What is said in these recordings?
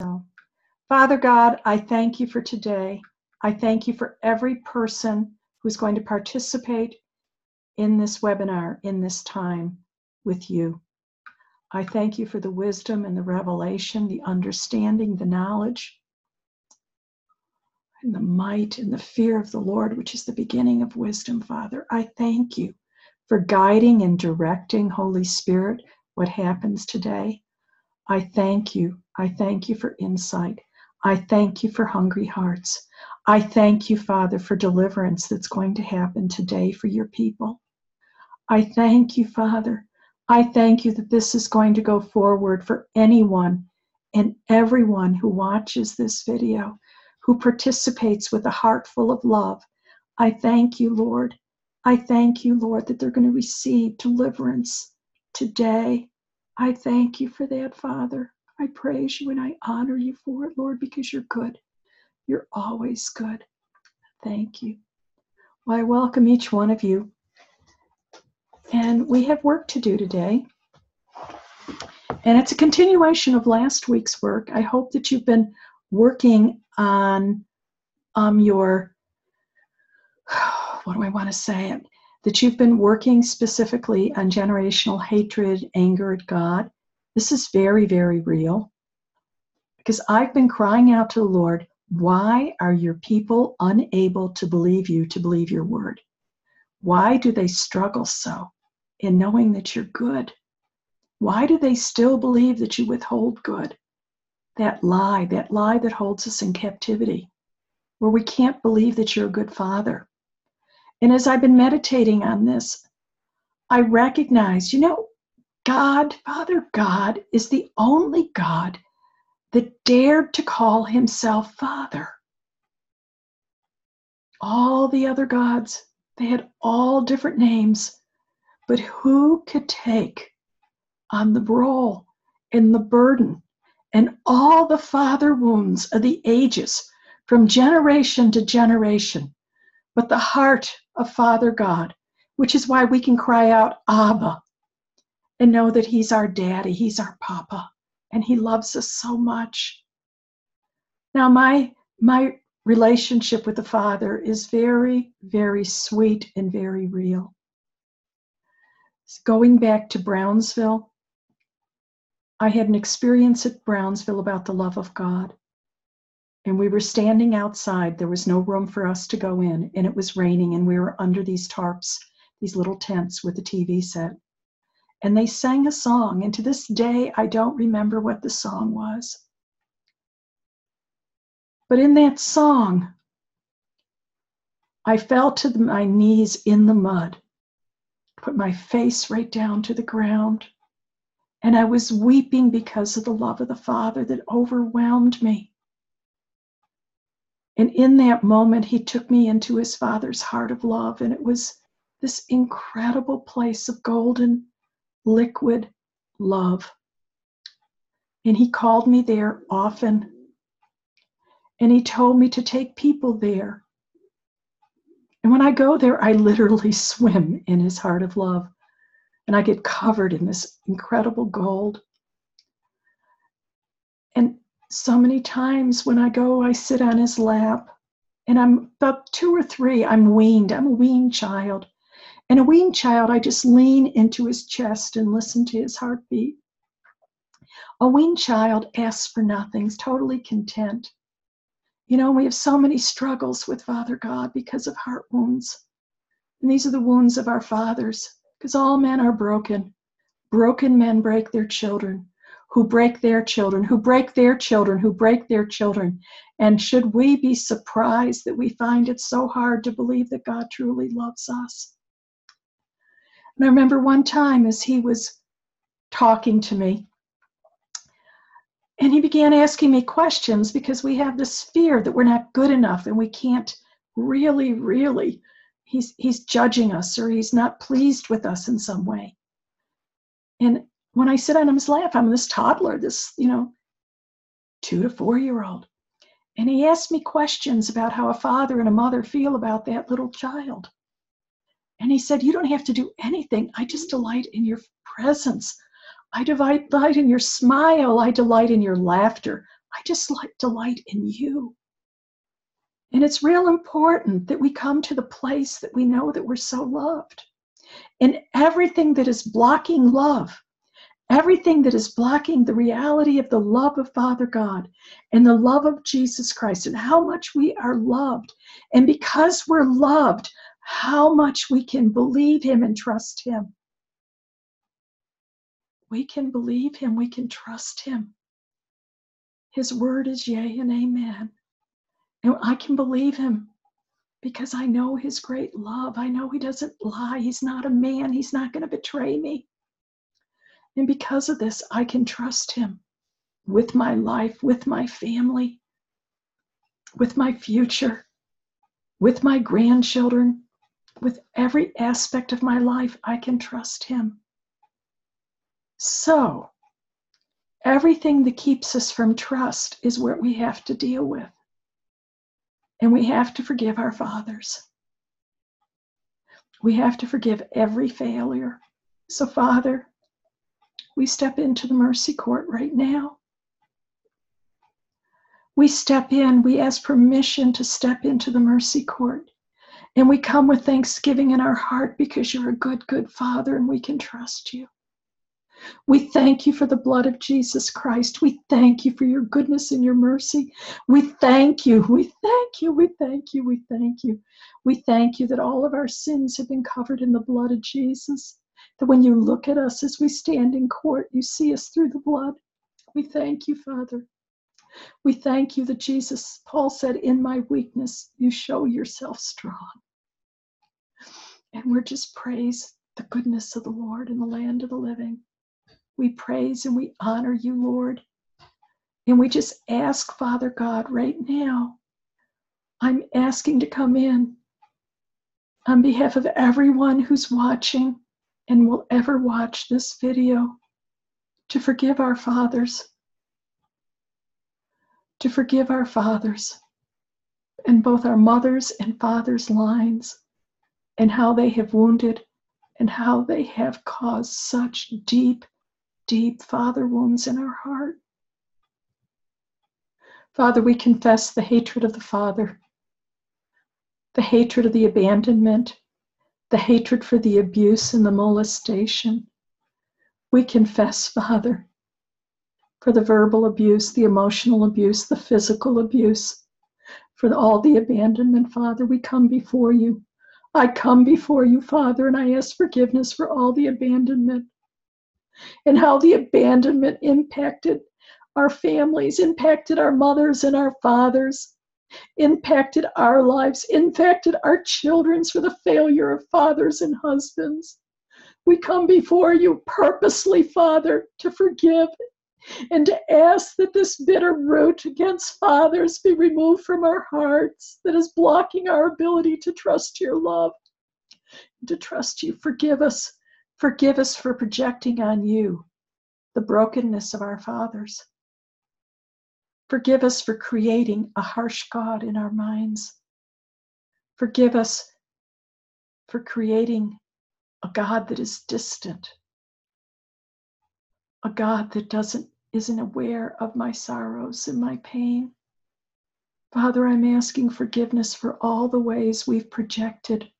So, Father God, I thank you for today. I thank you for every person who's going to participate in this webinar, in this time with you. I thank you for the wisdom and the revelation, the understanding, the knowledge, and the might and the fear of the Lord, which is the beginning of wisdom, Father. I thank you for guiding and directing, Holy Spirit, what happens today. I thank you. I thank you for insight. I thank you for hungry hearts. I thank you, Father, for deliverance that's going to happen today for your people. I thank you, Father. I thank you that this is going to go forward for anyone and everyone who watches this video, who participates with a heart full of love. I thank you, Lord. I thank you, Lord, that they're going to receive deliverance today. I thank you for that, Father. I praise you and I honor you for it, Lord, because you're good. You're always good. Thank you. Well, I welcome each one of you and we have work to do today. And it's a continuation of last week's work. I hope that you've been working on um, your, what do I want to say? That you've been working specifically on generational hatred, anger at God. This is very, very real. Because I've been crying out to the Lord, why are your people unable to believe you, to believe your word? Why do they struggle so? in knowing that you're good? Why do they still believe that you withhold good? That lie, that lie that holds us in captivity, where we can't believe that you're a good father. And as I've been meditating on this, I recognize, you know, God, Father God, is the only God that dared to call himself Father. All the other gods, they had all different names, but who could take on the role and the burden and all the father wounds of the ages from generation to generation, but the heart of Father God, which is why we can cry out, Abba, and know that He's our daddy, He's our papa, and He loves us so much. Now, my, my relationship with the Father is very, very sweet and very real going back to Brownsville, I had an experience at Brownsville about the love of God. And we were standing outside. There was no room for us to go in, and it was raining, and we were under these tarps, these little tents with a TV set. And they sang a song, and to this day, I don't remember what the song was. But in that song, I fell to my knees in the mud put my face right down to the ground. And I was weeping because of the love of the Father that overwhelmed me. And in that moment, he took me into his Father's heart of love. And it was this incredible place of golden, liquid love. And he called me there often. And he told me to take people there and when I go there, I literally swim in his heart of love. And I get covered in this incredible gold. And so many times when I go, I sit on his lap. And I'm about two or three, I'm weaned. I'm a weaned child. And a weaned child, I just lean into his chest and listen to his heartbeat. A weaned child asks for nothing, is totally content. You know, we have so many struggles with Father God because of heart wounds. And these are the wounds of our fathers, because all men are broken. Broken men break their children, who break their children, who break their children, who break their children. And should we be surprised that we find it so hard to believe that God truly loves us? And I remember one time as he was talking to me, and he began asking me questions because we have this fear that we're not good enough and we can't really, really, he's, he's judging us or he's not pleased with us in some way. And when I sit on his lap, I'm this toddler, this, you know, two to four year old. And he asked me questions about how a father and a mother feel about that little child. And he said, You don't have to do anything. I just mm. delight in your presence. I delight in your smile. I delight in your laughter. I just like delight in you. And it's real important that we come to the place that we know that we're so loved. And everything that is blocking love, everything that is blocking the reality of the love of Father God and the love of Jesus Christ and how much we are loved. And because we're loved, how much we can believe Him and trust Him. We can believe Him, we can trust Him. His word is yea and amen. And I can believe him because I know his great love. I know he doesn't lie. He's not a man. He's not going to betray me. And because of this, I can trust him with my life, with my family, with my future, with my grandchildren, with every aspect of my life. I can trust him. So, everything that keeps us from trust is what we have to deal with. And we have to forgive our fathers. We have to forgive every failure. So, Father, we step into the mercy court right now. We step in, we ask permission to step into the mercy court. And we come with thanksgiving in our heart because you're a good, good Father and we can trust you. We thank you for the blood of Jesus Christ. We thank you for your goodness and your mercy. We thank you. We thank you. We thank you. We thank you. We thank you that all of our sins have been covered in the blood of Jesus. That when you look at us as we stand in court, you see us through the blood. We thank you, Father. We thank you that Jesus, Paul said, in my weakness, you show yourself strong. And we're just praise the goodness of the Lord in the land of the living. We praise and we honor you, Lord. And we just ask, Father God, right now, I'm asking to come in on behalf of everyone who's watching and will ever watch this video to forgive our fathers, to forgive our fathers and both our mothers and fathers' lines and how they have wounded and how they have caused such deep deep father wounds in our heart. Father, we confess the hatred of the father, the hatred of the abandonment, the hatred for the abuse and the molestation. We confess, Father, for the verbal abuse, the emotional abuse, the physical abuse, for all the abandonment, Father. We come before you. I come before you, Father, and I ask forgiveness for all the abandonment and how the abandonment impacted our families, impacted our mothers and our fathers, impacted our lives, impacted our children's for the failure of fathers and husbands. We come before you purposely, Father, to forgive and to ask that this bitter root against fathers be removed from our hearts that is blocking our ability to trust your love, to trust you. Forgive us Forgive us for projecting on you the brokenness of our fathers. Forgive us for creating a harsh God in our minds. Forgive us for creating a God that is distant, a God that doesn't isn't aware of my sorrows and my pain. Father, I'm asking forgiveness for all the ways we've projected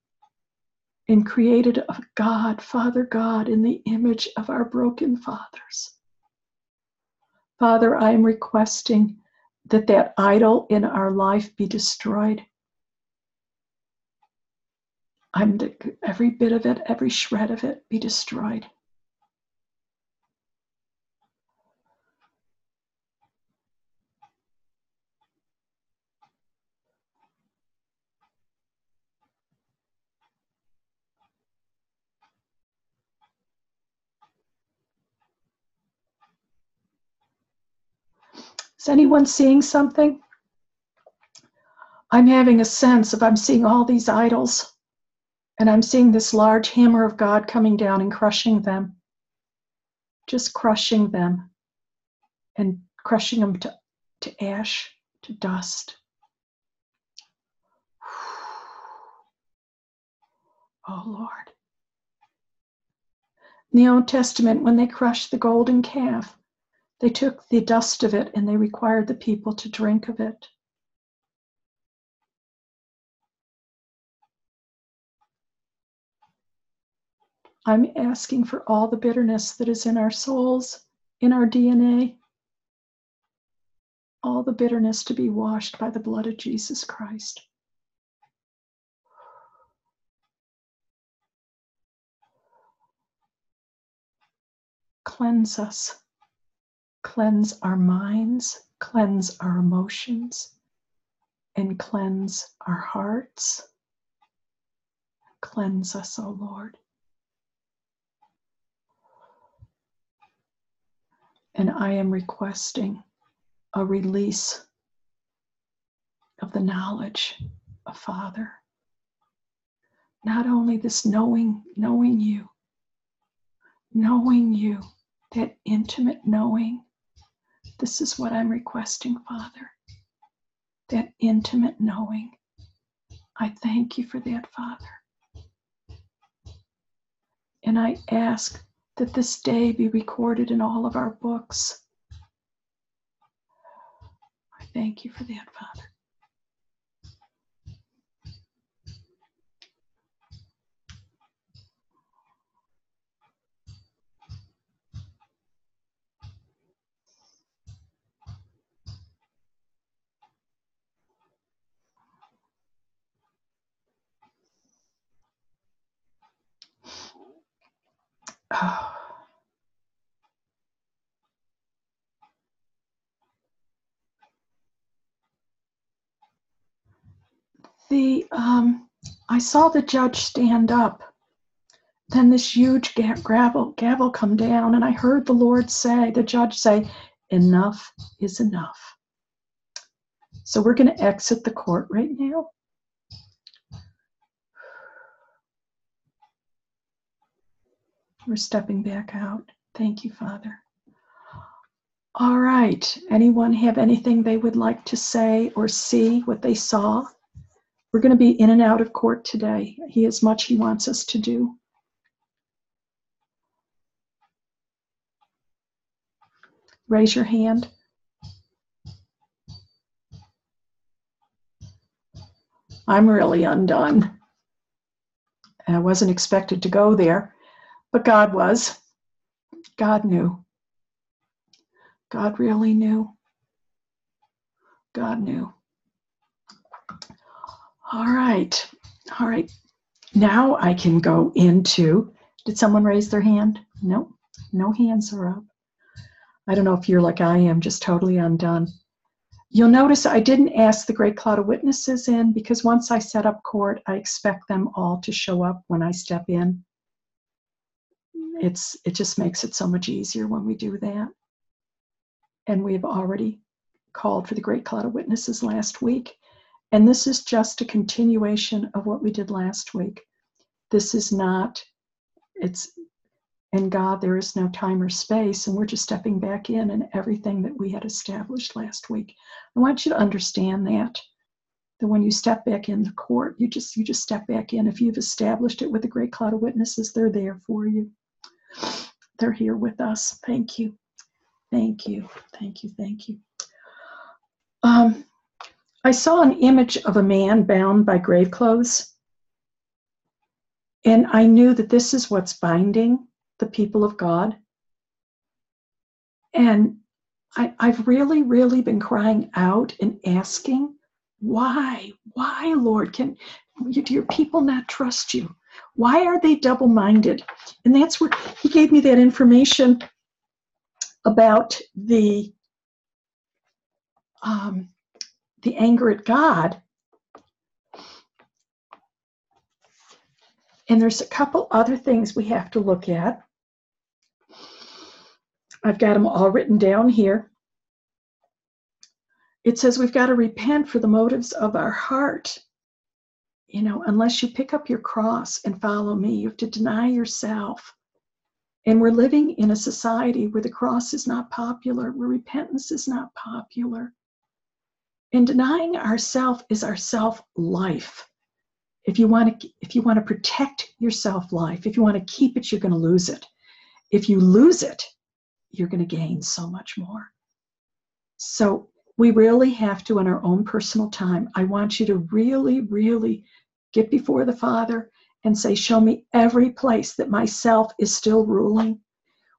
and created a God, Father God, in the image of our broken fathers. Father, I am requesting that that idol in our life be destroyed. I'm every bit of it, every shred of it be destroyed. Anyone seeing something? I'm having a sense of I'm seeing all these idols and I'm seeing this large hammer of God coming down and crushing them. Just crushing them and crushing them to, to ash, to dust. Oh Lord. In the Old Testament, when they crushed the golden calf, They took the dust of it and they required the people to drink of it. I'm asking for all the bitterness that is in our souls, in our DNA, all the bitterness to be washed by the blood of Jesus Christ. Cleanse us, cleanse our minds, cleanse our emotions, and cleanse our hearts. Cleanse us, O oh Lord. And I am requesting a release of the knowledge of Father. Not only this knowing, knowing you, knowing you, that intimate knowing. This is what I'm requesting, Father. That intimate knowing. I thank you for that, Father. And I ask that this day be recorded in all of our books. I thank you for that, Father. the um, I saw the judge stand up. Then this huge gavel gavel come down, and I heard the Lord say, the judge say, "Enough is enough." So we're going to exit the court right now. We're stepping back out. Thank you, Father. All right. Anyone have anything they would like to say or see what they saw? We're going to be in and out of court today. He has much he wants us to do. Raise your hand. I'm really undone. I wasn't expected to go there. But God was. God knew. God really knew. God knew. All right. All right. Now I can go into. Did someone raise their hand? No. No hands are up. I don't know if you're like I am, just totally undone. You'll notice I didn't ask the great cloud of witnesses in because once I set up court, I expect them all to show up when I step in it's it just makes it so much easier when we do that. And we've already called for the great cloud of witnesses last week. And this is just a continuation of what we did last week. This is not it's in god there is no time or space and we're just stepping back in and everything that we had established last week. I want you to understand that that when you step back in the court you just you just step back in. If you've established it with the great cloud of witnesses they're there for you they're here with us. Thank you. Thank you. Thank you. Thank you. Um, I saw an image of a man bound by grave clothes. And I knew that this is what's binding the people of God. And I, have really, really been crying out and asking, why? Why, Lord? Can do your people not trust you? Why are they double minded? And that's where he gave me that information about the um, the anger at God. And there's a couple other things we have to look at. I've got them all written down here. It says we've got to repent for the motives of our heart you know, unless you pick up your cross and follow me, you have to deny yourself. And we're living in a society where the cross is not popular, where repentance is not popular. And denying ourself is our self life. If you want to if you want to protect your self life, if you want to keep it, you're going to lose it. If you lose it, you're going to gain so much more. So we really have to, in our own personal time, I want you to really, really get before the Father and say, Show me every place that myself is still ruling,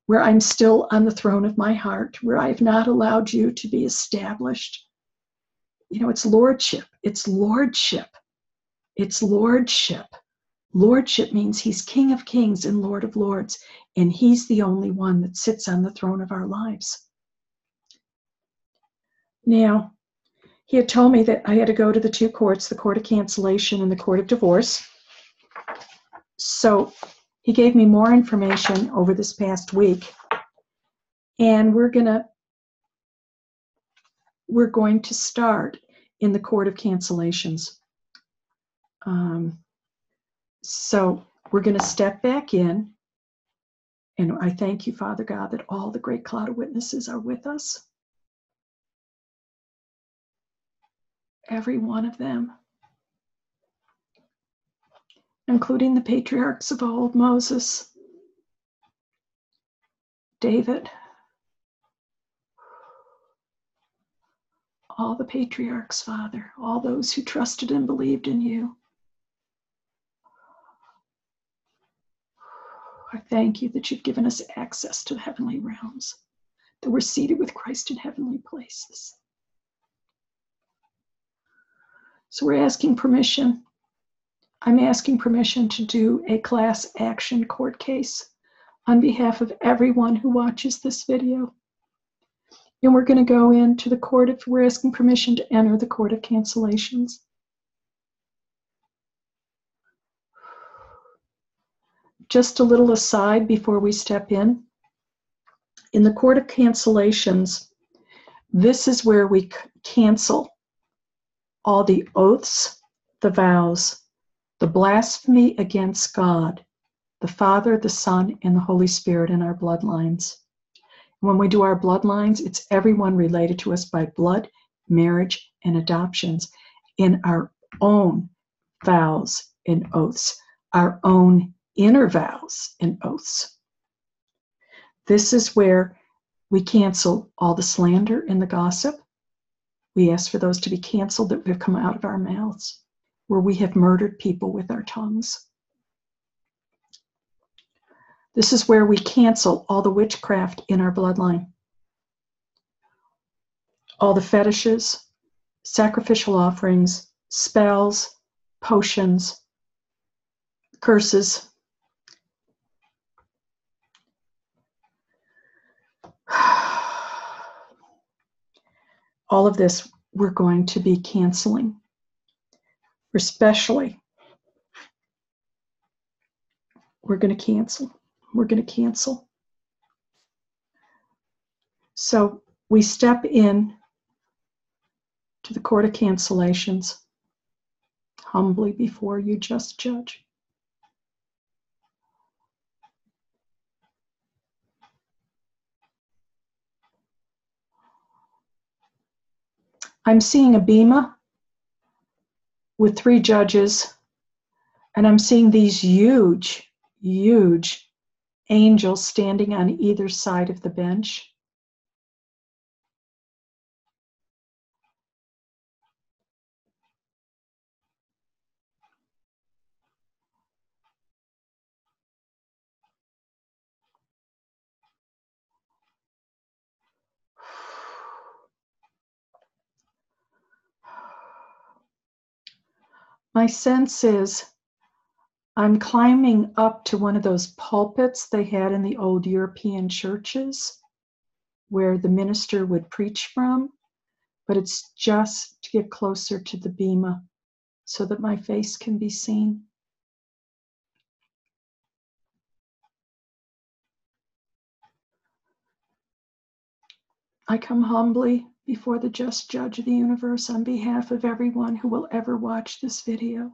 where I'm still on the throne of my heart, where I have not allowed you to be established. You know, it's lordship. It's lordship. It's lordship. Lordship means he's King of kings and Lord of lords, and he's the only one that sits on the throne of our lives. Now, he had told me that I had to go to the two courts the court of cancellation and the court of divorce. So he gave me more information over this past week, and we're gonna we're going to start in the court of cancellations. Um, so we're going to step back in. And I thank you, Father God, that all the great cloud of witnesses are with us. Every one of them, including the patriarchs of old Moses, David, all the patriarchs, Father, all those who trusted and believed in you. I thank you that you've given us access to the heavenly realms, that we're seated with Christ in heavenly places. So we're asking permission. I'm asking permission to do a class action court case on behalf of everyone who watches this video. And we're going to go into the court if we're asking permission to enter the court of cancellations. just a little aside before we step in. In the court of cancellations, this is where we cancel all the oaths, the vows, the blasphemy against God, the Father, the Son, and the Holy Spirit in our bloodlines. When we do our bloodlines, it's everyone related to us by blood, marriage, and adoptions in our own vows and oaths, our own inner vows and oaths. This is where we cancel all the slander and the gossip. We ask for those to be canceled that have come out of our mouths, where we have murdered people with our tongues. This is where we cancel all the witchcraft in our bloodline, all the fetishes, sacrificial offerings, spells, potions, curses, all of this we're going to be canceling, especially. We're going to cancel. We're going to cancel. So we step in to the court of cancellations humbly before you just judge. I'm seeing a bema with three judges, and I'm seeing these huge, huge angels standing on either side of the bench. My sense is I'm climbing up to one of those pulpits they had in the old European churches where the minister would preach from, but it's just to get closer to the bema so that my face can be seen. I come humbly before the just judge of the universe on behalf of everyone who will ever watch this video.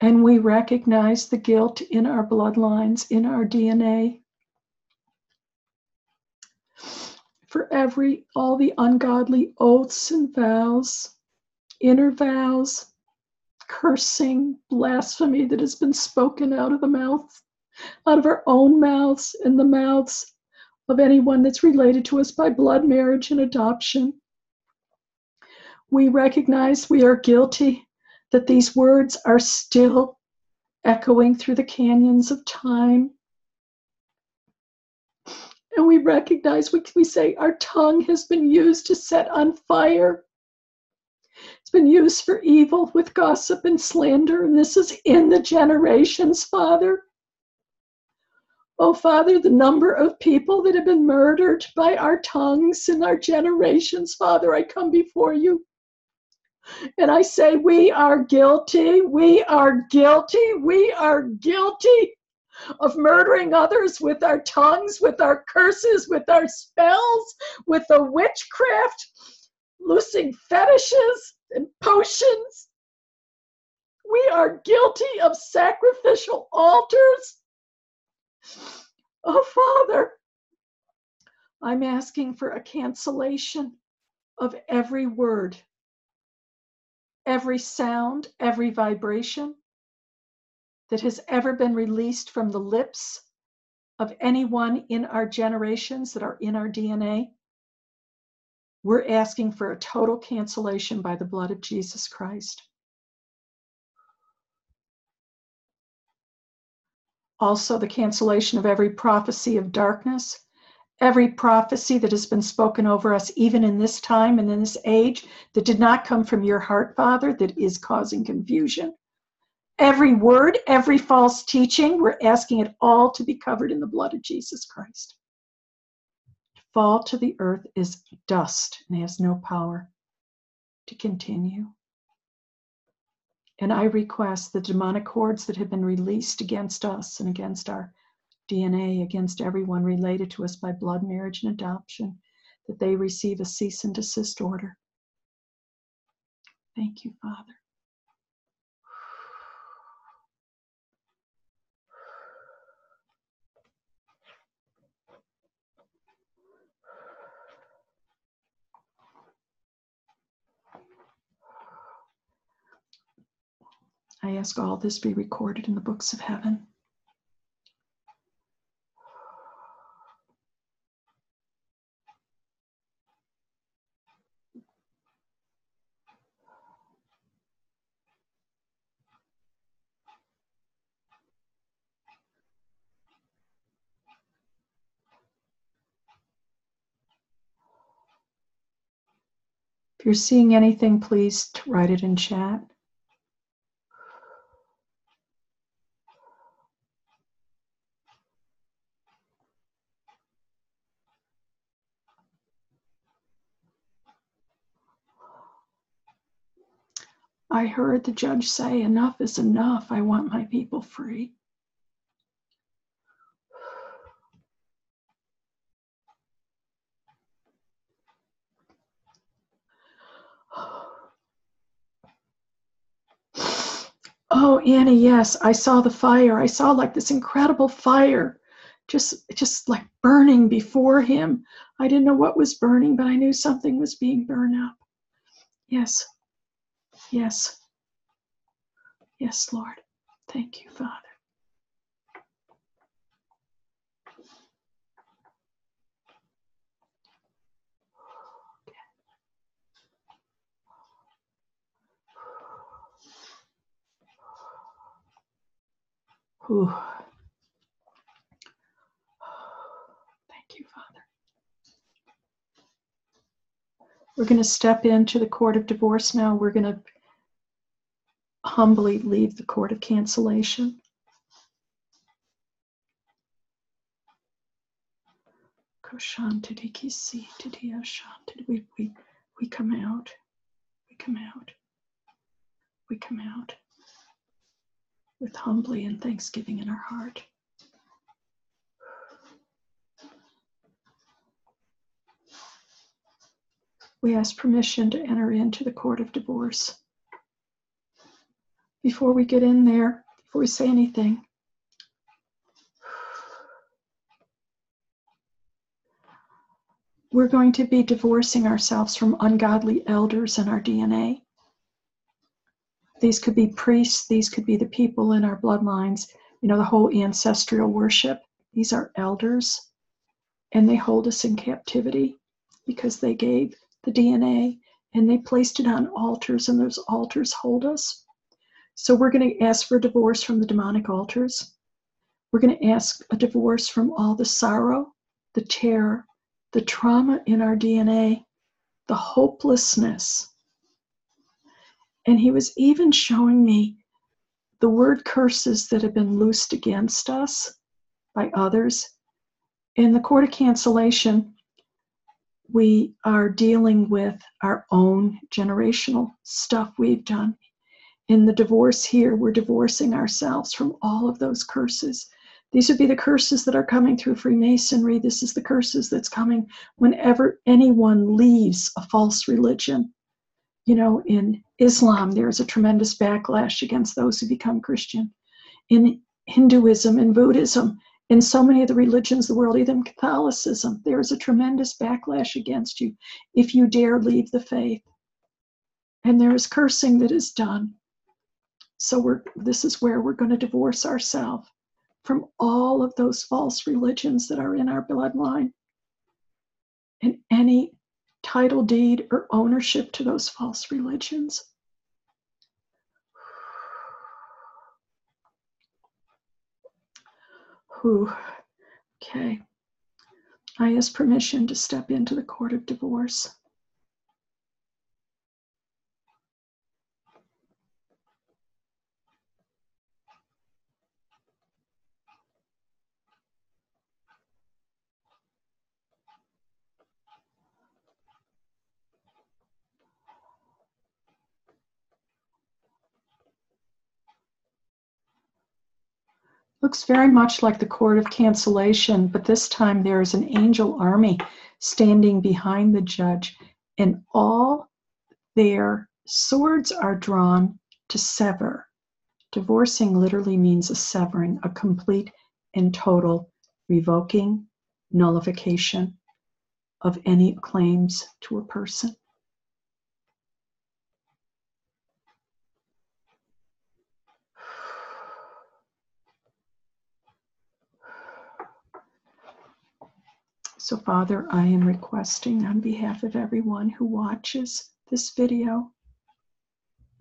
And we recognize the guilt in our bloodlines, in our DNA. For every, all the ungodly oaths and vows, inner vows, cursing blasphemy that has been spoken out of the mouth, out of our own mouths and the mouths of anyone that's related to us by blood marriage and adoption. We recognize we are guilty, that these words are still echoing through the canyons of time. And we recognize, we, we say, our tongue has been used to set on fire. It's been used for evil with gossip and slander, and this is in the generations, Father. Oh, Father, the number of people that have been murdered by our tongues in our generations, Father, I come before you. And I say, We are guilty, we are guilty, we are guilty of murdering others with our tongues, with our curses, with our spells, with the witchcraft, loosing fetishes and potions. We are guilty of sacrificial altars Oh, Father, I'm asking for a cancellation of every word, every sound, every vibration that has ever been released from the lips of anyone in our generations that are in our DNA. We're asking for a total cancellation by the blood of Jesus Christ. Also the cancellation of every prophecy of darkness, every prophecy that has been spoken over us, even in this time and in this age, that did not come from your heart, Father, that is causing confusion. Every word, every false teaching, we're asking it all to be covered in the blood of Jesus Christ. To fall to the earth is dust and has no power to continue. And I request the demonic hordes that have been released against us and against our DNA, against everyone related to us by blood, marriage, and adoption, that they receive a cease and desist order. Thank you, Father. I ask all this be recorded in the books of heaven. If you're seeing anything, please write it in chat. I heard the judge say, Enough is enough. I want my people free. Oh, Annie, yes, I saw the fire. I saw like this incredible fire just just like burning before him. I didn't know what was burning, but I knew something was being burned up. Yes. Yes. Yes, Lord. Thank you, Father. Thank you, Father. We're going to step into the court of divorce now. We're going to humbly leave the court of cancellation. We, we, we come out. We come out. We come out with humbly and thanksgiving in our heart. We ask permission to enter into the court of divorce before we get in there, before we say anything. We're going to be divorcing ourselves from ungodly elders in our DNA. These could be priests, these could be the people in our bloodlines, you know, the whole ancestral worship. These are elders, and they hold us in captivity because they gave the DNA and they placed it on altars, and those altars hold us. So we're going to ask for divorce from the demonic altars. We're going to ask a divorce from all the sorrow, the terror, the trauma in our DNA, the hopelessness. And he was even showing me the word curses that have been loosed against us by others. In the court of cancellation, we are dealing with our own generational stuff we've done. In the divorce here, we're divorcing ourselves from all of those curses these would be the curses that are coming through Freemasonry. This is the curses that's coming whenever anyone leaves a false religion. You know, in Islam, there is a tremendous backlash against those who become Christian. In Hinduism and Buddhism, in so many of the religions of the world, even Catholicism, there is a tremendous backlash against you if you dare leave the faith. And there is cursing that is done. So we're, this is where we're going to divorce ourselves from all of those false religions that are in our bloodline and any title deed or ownership to those false religions. Okay. I ask permission to step into the court of divorce. Looks very much like the court of cancellation, but this time there is an angel army standing behind the judge, and all their swords are drawn to sever. Divorcing literally means a severing, a complete and total revoking, nullification of any claims to a person. So, Father, I am requesting on behalf of everyone who watches this video,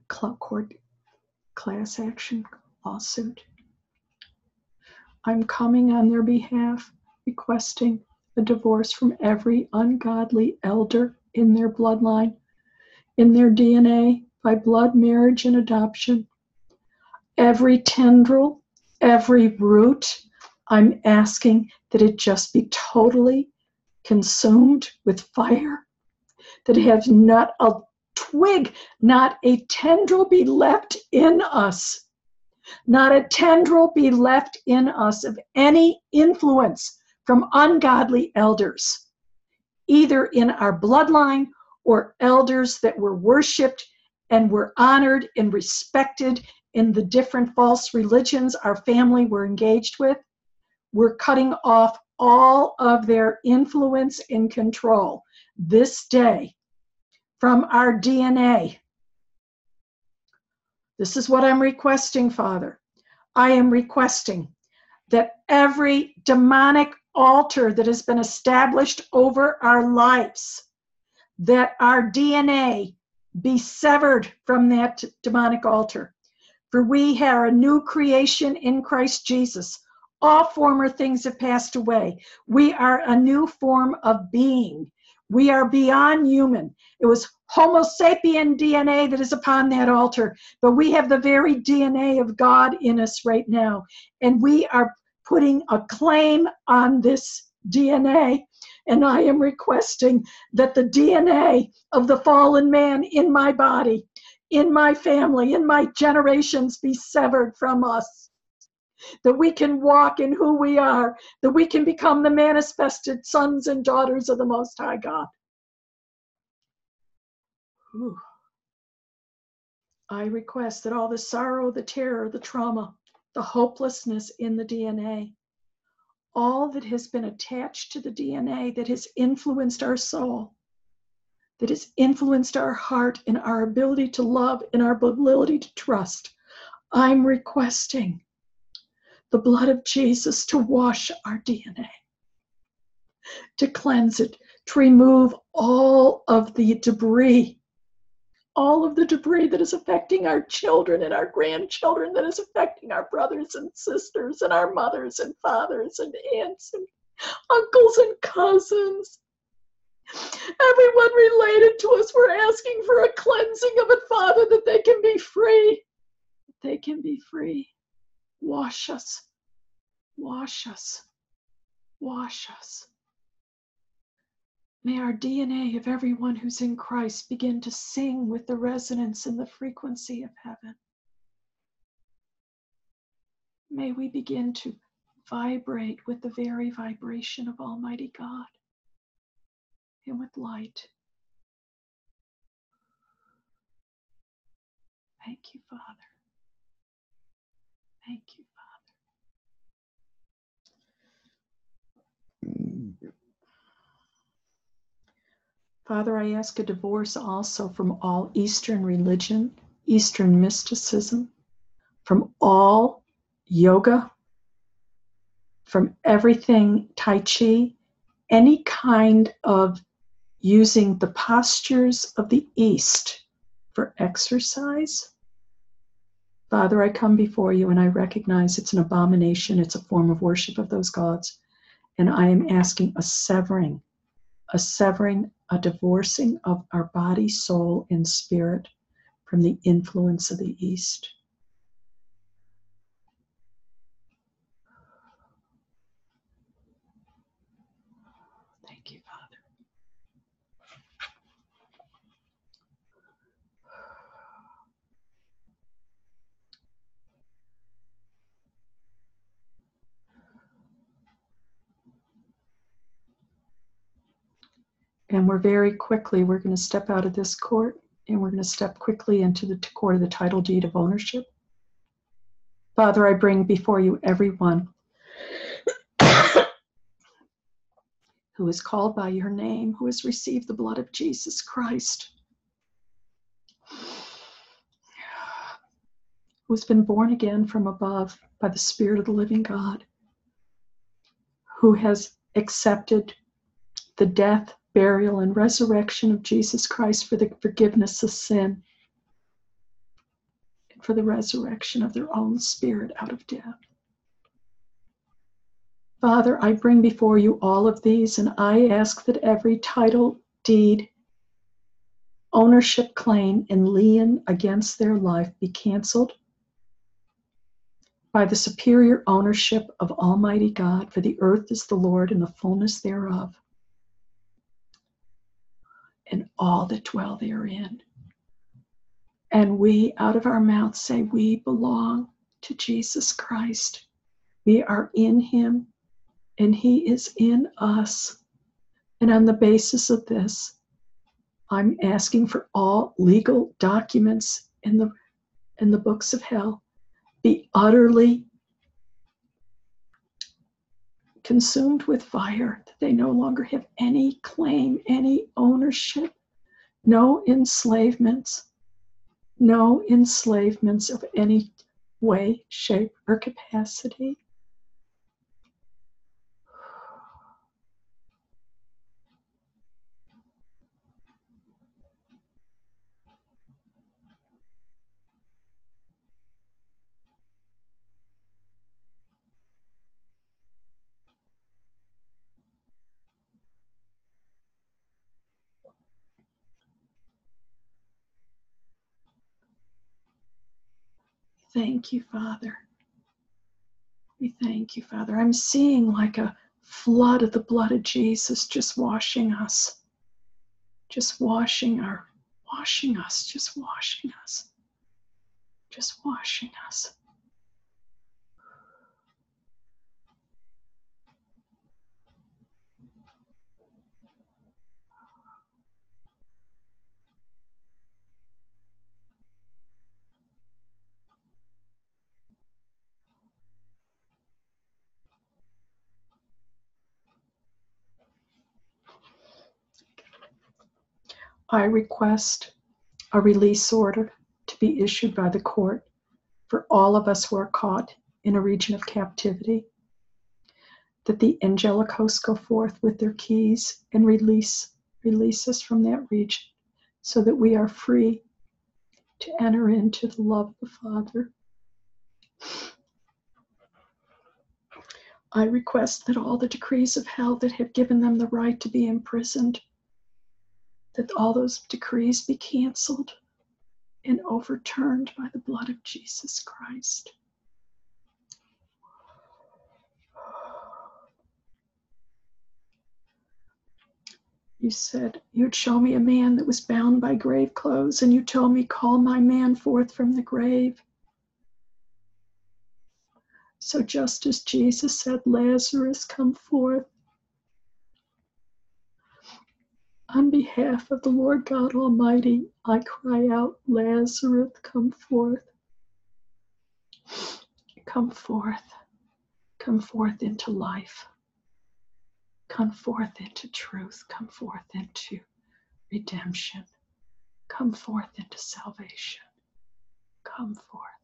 court class action lawsuit. I'm coming on their behalf, requesting a divorce from every ungodly elder in their bloodline, in their DNA, by blood marriage and adoption. Every tendril, every root, I'm asking that it just be totally consumed with fire, that has not a twig, not a tendril be left in us, not a tendril be left in us of any influence from ungodly elders, either in our bloodline or elders that were worshiped and were honored and respected in the different false religions our family were engaged with. We're cutting off all of their influence and control this day from our DNA. This is what I'm requesting, Father. I am requesting that every demonic altar that has been established over our lives, that our DNA be severed from that demonic altar. For we are a new creation in Christ Jesus. All former things have passed away. We are a new form of being. We are beyond human. It was Homo sapien DNA that is upon that altar, but we have the very DNA of God in us right now. And we are putting a claim on this DNA. And I am requesting that the DNA of the fallen man in my body, in my family, in my generations be severed from us that we can walk in who we are, that we can become the manifested sons and daughters of the Most High God. I request that all the sorrow, the terror, the trauma, the hopelessness in the DNA, all that has been attached to the DNA that has influenced our soul, that has influenced our heart and our ability to love and our ability to trust. I'm requesting the blood of Jesus to wash our DNA, to cleanse it, to remove all of the debris, all of the debris that is affecting our children and our grandchildren, that is affecting our brothers and sisters and our mothers and fathers and aunts and uncles and cousins. Everyone related to us, we're asking for a cleansing of it, Father, that they can be free. That they can be free. Wash us. Wash us. Wash us. May our DNA of everyone who's in Christ begin to sing with the resonance and the frequency of heaven. May we begin to vibrate with the very vibration of Almighty God and with light. Thank you, Father. Thank you, Father. Father, I ask a divorce also from all Eastern religion, Eastern mysticism, from all yoga, from everything Tai Chi, any kind of using the postures of the East for exercise. Father, I come before you and I recognize it's an abomination, it's a form of worship of those gods. And I am asking a severing, a severing, a divorcing of our body, soul, and spirit from the influence of the East. And we're very quickly, we're going to step out of this court and we're going to step quickly into the court of the title deed of ownership. Father, I bring before you everyone who is called by your name, who has received the blood of Jesus Christ, who has been born again from above by the Spirit of the living God, who has accepted the death, burial, and resurrection of Jesus Christ for the forgiveness of sin and for the resurrection of their own spirit out of death. Father, I bring before you all of these and I ask that every title, deed, ownership claim, and lien against their life be canceled by the superior ownership of Almighty God, for the earth is the Lord and the fullness thereof and all that dwell therein. And we, out of our mouths, say, We belong to Jesus Christ. We are in Him, and He is in us. And on the basis of this, I'm asking for all legal documents in the in the books of hell be utterly consumed with fire, that they no longer have any claim, any ownership, no enslavements, no enslavements of any way, shape, or capacity. Thank you, Father. We thank you, Father. I'm seeing like a flood of the blood of Jesus just washing us, just washing our, washing us, just washing us, just washing us. I request a release order to be issued by the court for all of us who are caught in a region of captivity. That the angelic hosts go forth with their keys and release release us from that region so that we are free to enter into the love of the Father. I request that all the decrees of hell that have given them the right to be imprisoned, that all those decrees be canceled and overturned by the blood of Jesus Christ. You said you'd show me a man that was bound by grave clothes, and you told me, Call my man forth from the grave. So, just as Jesus said, Lazarus, come forth, on behalf of the Lord God Almighty, I cry out, Lazarus, come forth. Come forth. Come forth into life. Come forth into truth. Come forth into redemption. Come forth into salvation. Come forth.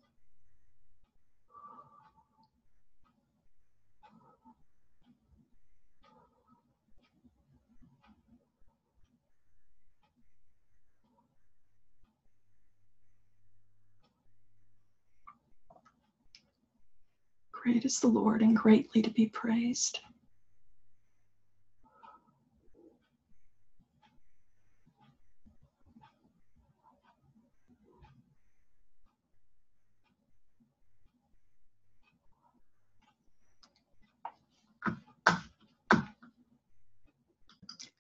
Great is the Lord and greatly to be praised.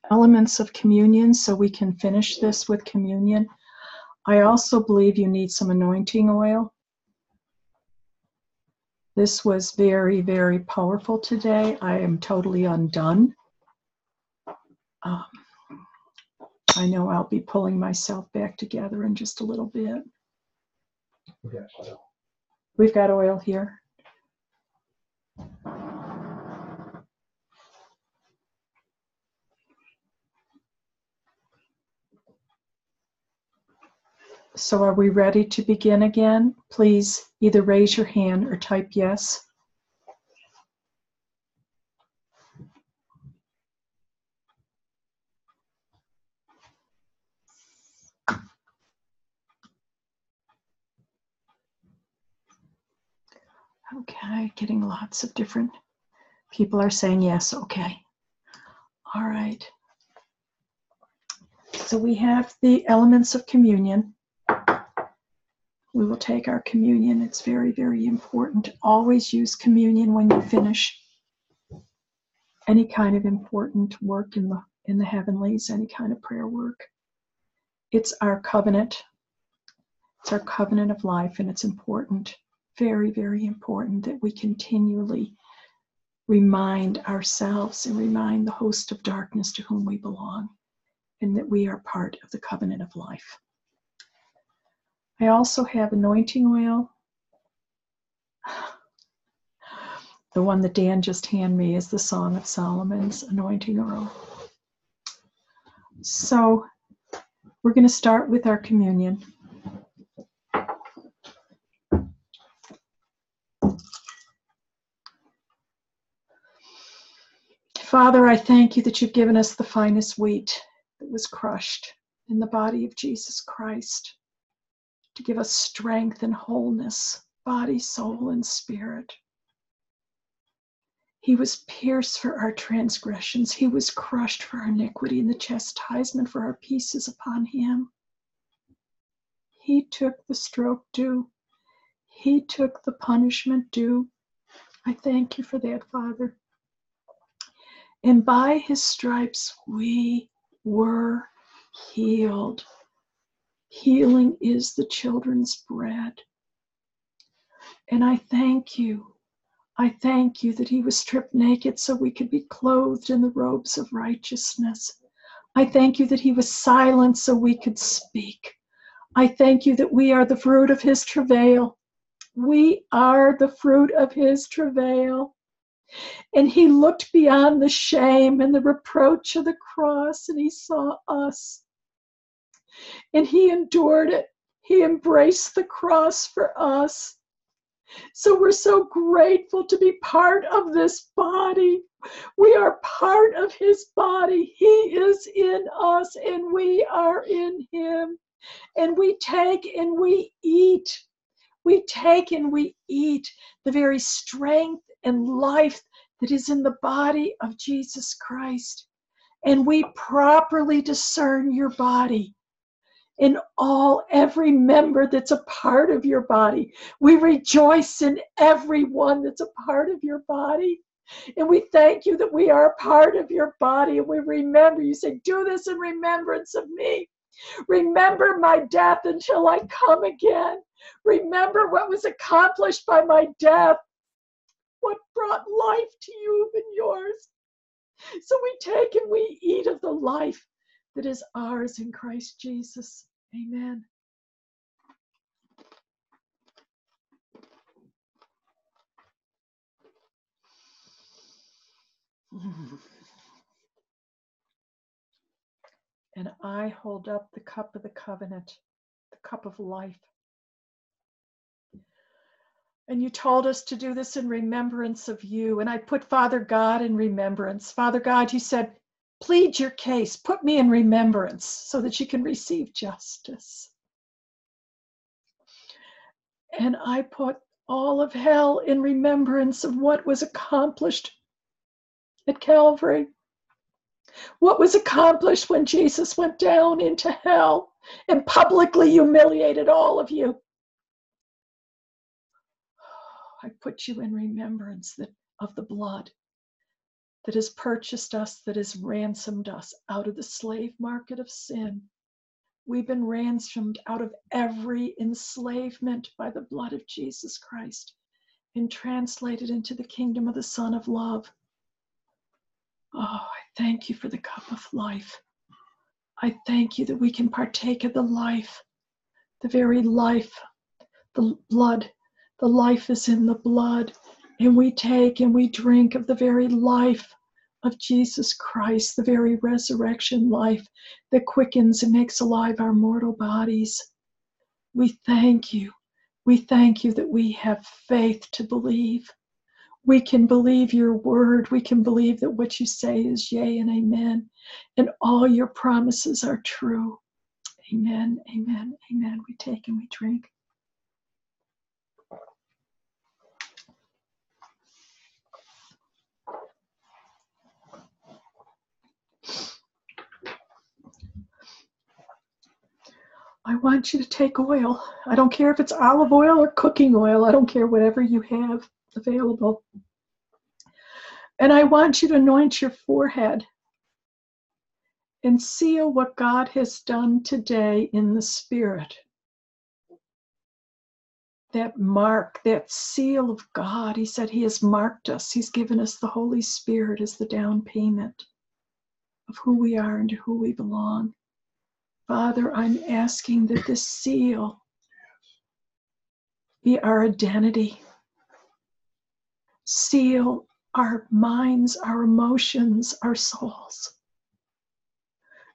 Elements of communion, so we can finish this with communion. I also believe you need some anointing oil. This was very, very powerful today. I am totally undone. Um, I know I'll be pulling myself back together in just a little bit. We've got oil here. So are we ready to begin again? Please either raise your hand or type yes. Okay, getting lots of different people are saying yes. Okay. All right. So we have the elements of communion we will take our communion. It's very, very important. Always use communion when you finish any kind of important work in the in the heavenlies, any kind of prayer work. It's our covenant. It's our covenant of life, and it's important, very, very important that we continually remind ourselves and remind the host of darkness to whom we belong, and that we are part of the covenant of life. I also have anointing oil. The one that Dan just handed me is the Song of Solomon's anointing oil. So we're going to start with our communion. Father, I thank you that you've given us the finest wheat that was crushed in the body of Jesus Christ to give us strength and wholeness, body, soul, and spirit. He was pierced for our transgressions, he was crushed for our iniquity, and the chastisement for our peace is upon him. He took the stroke due, he took the punishment due. I thank you for that, Father. And by his stripes we were healed. Healing is the children's bread. And I thank you. I thank you that he was stripped naked so we could be clothed in the robes of righteousness. I thank you that he was silent so we could speak. I thank you that we are the fruit of his travail. We are the fruit of his travail. And he looked beyond the shame and the reproach of the cross and he saw us And he endured it. He embraced the cross for us. So we're so grateful to be part of this body. We are part of his body. He is in us and we are in him. And we take and we eat. We take and we eat the very strength and life that is in the body of Jesus Christ. And we properly discern your body in all, every member that's a part of your body. We rejoice in everyone that's a part of your body. And we thank you that we are a part of your body. And we remember, you say, do this in remembrance of me. Remember my death until I come again. Remember what was accomplished by my death, what brought life to you and yours. So we take and we eat of the life that is ours in Christ Jesus. Amen. And I hold up the cup of the covenant, the cup of life. And you told us to do this in remembrance of you. And I put Father God in remembrance. Father God, you said, plead your case, put me in remembrance so that you can receive justice. And I put all of hell in remembrance of what was accomplished at Calvary. What was accomplished when Jesus went down into hell and publicly humiliated all of you? I put you in remembrance that, of the blood that has purchased us, that has ransomed us out of the slave market of sin. We've been ransomed out of every enslavement by the blood of Jesus Christ and translated into the kingdom of the Son of Love. Oh, I thank you for the cup of life. I thank you that we can partake of the life, the very life, the blood the life is in the blood, and we take and we drink of the very life of Jesus Christ, the very resurrection life that quickens and makes alive our mortal bodies. We thank you. We thank you that we have faith to believe. We can believe your word. We can believe that what you say is yea and amen, and all your promises are true. Amen, amen, amen. We take and we drink. I want you to take oil. I don't care if it's olive oil or cooking oil. I don't care whatever you have available. And I want you to anoint your forehead and seal what God has done today in the Spirit. That mark, that seal of God. He said He has marked us, He's given us the Holy Spirit as the down payment of who we are and to who we belong. Father, I'm asking that this seal be our identity. Seal our minds, our emotions, our souls.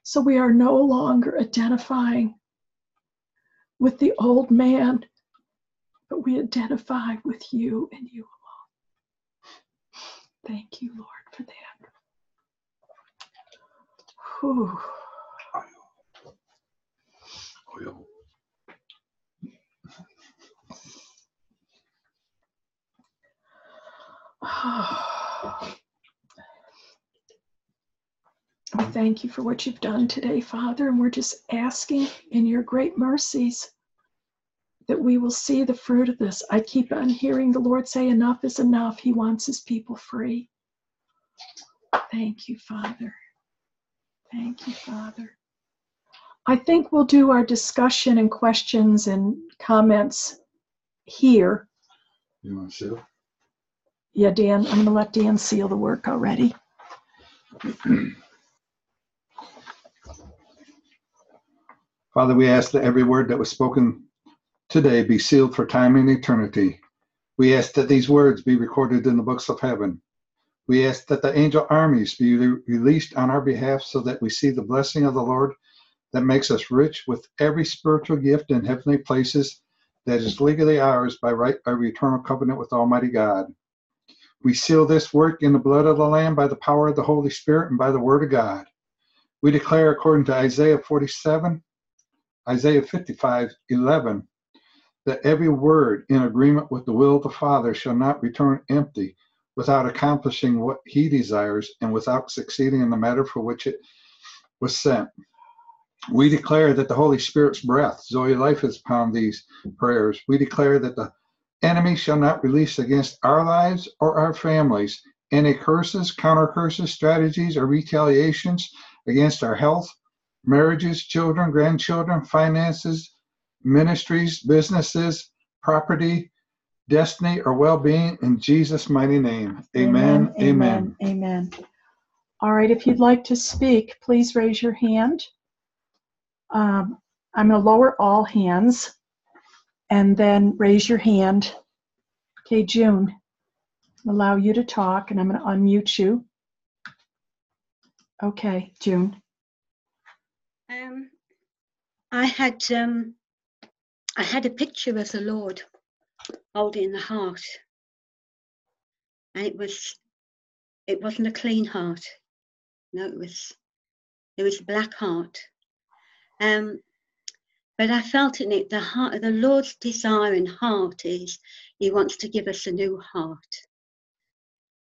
So we are no longer identifying with the old man, but we identify with you and you alone. Thank you, Lord, for that. Whew. Oil. We thank you for what you've done today, Father, and we're just asking in your great mercies that we will see the fruit of this. I keep on hearing the Lord say, Enough is enough. He wants his people free. Thank you, Father. Thank you, Father. I think we'll do our discussion and questions and comments here. You want to seal? Yeah, Dan, I'm going to let Dan seal the work already. Father, we ask that every word that was spoken today be sealed for time and eternity. We ask that these words be recorded in the books of heaven. We ask that the angel armies be re- released on our behalf so that we see the blessing of the Lord that makes us rich with every spiritual gift in heavenly places that is legally ours by right of eternal covenant with Almighty God. We seal this work in the blood of the Lamb by the power of the Holy Spirit and by the Word of God. We declare, according to Isaiah 47, Isaiah 55, 11, that every word in agreement with the will of the Father shall not return empty without accomplishing what he desires and without succeeding in the matter for which it was sent. We declare that the Holy Spirit's breath, Zoe life, is upon these prayers. We declare that the enemy shall not release against our lives or our families any curses, counter curses, strategies, or retaliations against our health, marriages, children, grandchildren, finances, ministries, businesses, property, destiny, or well being in Jesus' mighty name. Amen. Amen. Amen. All right, if you'd like to speak, please raise your hand. Um, I'm going to lower all hands and then raise your hand. Okay, June, allow you to talk and I'm going to unmute you. Okay, June. Um, I had um, I had a picture of the Lord holding the heart, and it was it wasn't a clean heart. No, it was it was a black heart. Um, but I felt in it the heart the Lord's desire and heart is He wants to give us a new heart,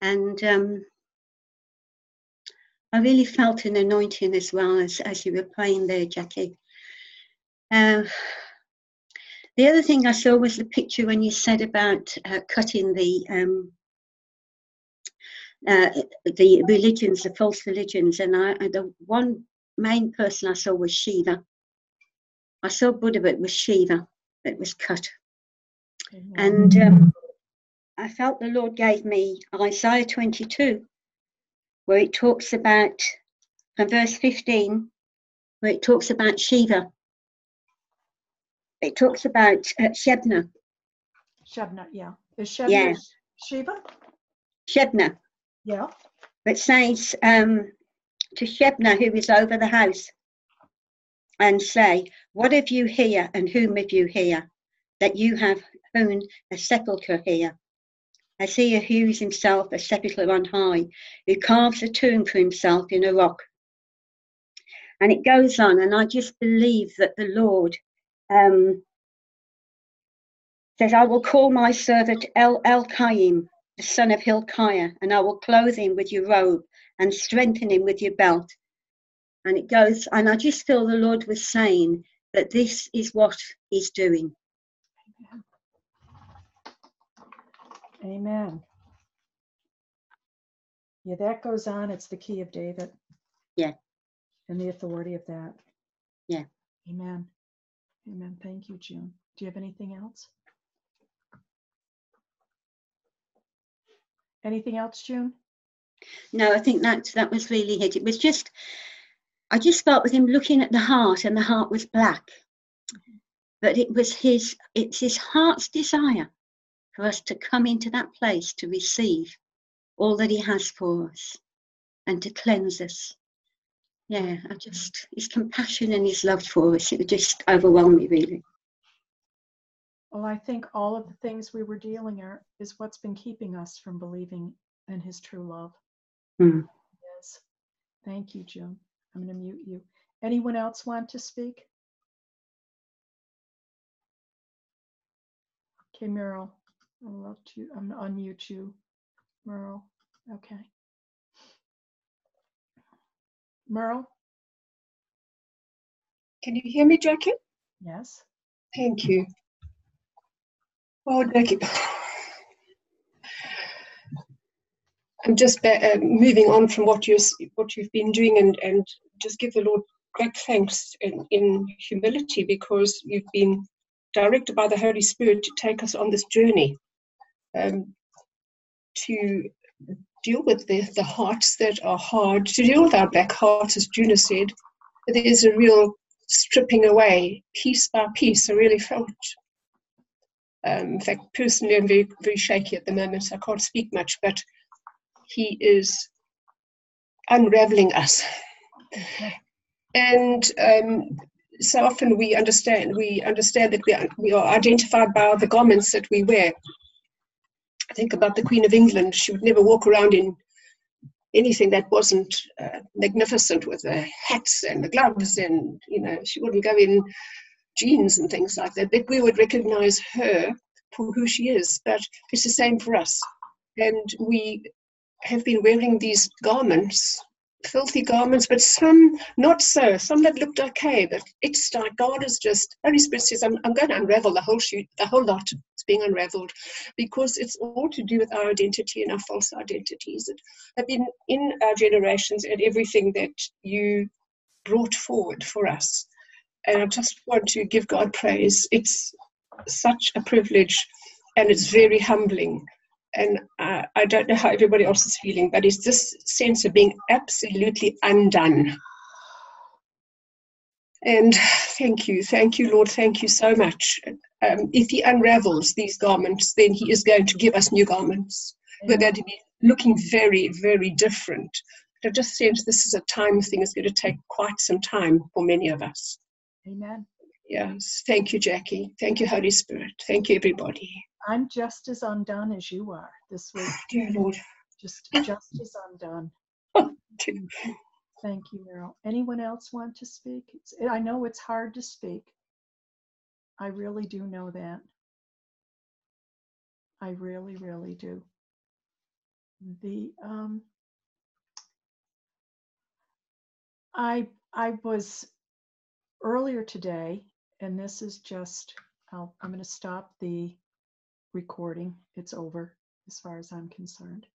and um, I really felt an anointing as well as as you were praying there, Jackie. Uh, the other thing I saw was the picture when you said about uh, cutting the um, uh, the religions, the false religions, and I, the one main person I saw was Shiva. I saw Buddha, but it was Shiva that was cut. Mm-hmm. And um, I felt the Lord gave me Isaiah 22, where it talks about, from verse 15, where it talks about Shiva it talks about uh, Shebna. Shebna, yeah. Is Shebna yeah. Shiva? Shebna. Yeah. It says um, to Shebna, who is over the house, and say, What have you here, and whom have you here, that you have hewn a sepulchre here? As he hews himself a sepulchre on high, who carves a tomb for himself in a rock. And it goes on, and I just believe that the Lord um, says, I will call my servant El Eliakim, the son of Hilkiah, and I will clothe him with your robe and strengthen him with your belt. And it goes, and I just feel the Lord was saying that this is what he's doing. Amen. Yeah, that goes on. It's the key of David. Yeah. And the authority of that. Yeah. Amen. Amen. Thank you, June. Do you have anything else? Anything else, June? No, I think that that was really it. It was just, I just felt with him looking at the heart, and the heart was black. But it was his, it's his heart's desire for us to come into that place to receive all that he has for us and to cleanse us yeah, I just his compassion and his love for us, it would just overwhelm me really. Well, I think all of the things we were dealing are is what's been keeping us from believing in his true love. Mm. Yes. Thank you, June. I'm going to mute you. Anyone else want to speak? Okay, Merle. I'd love to. I'm going to unmute you, Merle. Okay. Merle? Can you hear me, Jackie? Yes. Thank you. Well, Jackie, I'm just uh, moving on from what you what you've been doing, and and just give the Lord great thanks in, in humility because you've been directed by the Holy Spirit to take us on this journey um, to deal with the, the hearts that are hard, to deal with our black hearts, as Juna said. There's a real stripping away, piece by piece. I really felt. Um, in fact, personally, I'm very, very shaky at the moment, so I can't speak much, but he is unraveling us. and um, so often we understand we understand that we are, we are identified by the garments that we wear. I think about the Queen of England; she would never walk around in anything that wasn't uh, magnificent with the hats and the gloves, and you know she wouldn't go in jeans and things like that. But we would recognize her for who she is. But it's the same for us, and we have been wearing these garments filthy garments, but some not so. Some that looked okay, but it's like God is just Holy Spirit says, I'm, I'm going to unravel the whole shoot, the whole lot is being unraveled because it's all to do with our identity and our false identities that have been in our generations and everything that you brought forward for us. And I just want to give God praise. It's such a privilege and it's very humbling and uh, I don't know how everybody else is feeling, but it's this sense of being absolutely undone. And thank you, thank you, Lord, thank you so much. Um, if He unravels these garments, then He is going to give us new garments. We're going to be looking very, very different. I just sense this is a time thing. It's going to take quite some time for many of us. Amen. Yes. Thank you, Jackie. Thank you, Holy Spirit. Thank you, everybody. I'm just as undone as you are this week. Dear Lord. Just, just as undone. Thank you, Meryl. Anyone else want to speak? It's, I know it's hard to speak. I really do know that. I really, really do. The um, I I was earlier today, and this is just I'll, I'm going to stop the recording. It's over as far as I'm concerned.